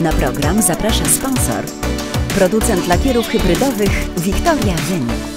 Na program zaprasza sponsor. Producent lakierów hybrydowych Wiktoria Wyn.